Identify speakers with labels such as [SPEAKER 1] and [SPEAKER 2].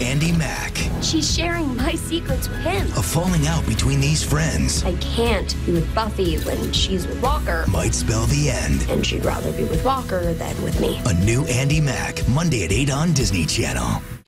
[SPEAKER 1] Andi Mack.
[SPEAKER 2] She's sharing my secrets with him.
[SPEAKER 1] A falling out between these friends
[SPEAKER 2] I can't be with Buffy when she's with Walker,
[SPEAKER 1] might spell the end.
[SPEAKER 2] and she'd rather be with Walker than with me.
[SPEAKER 1] A new Andi Mack, Monday at 8 on Disney Channel.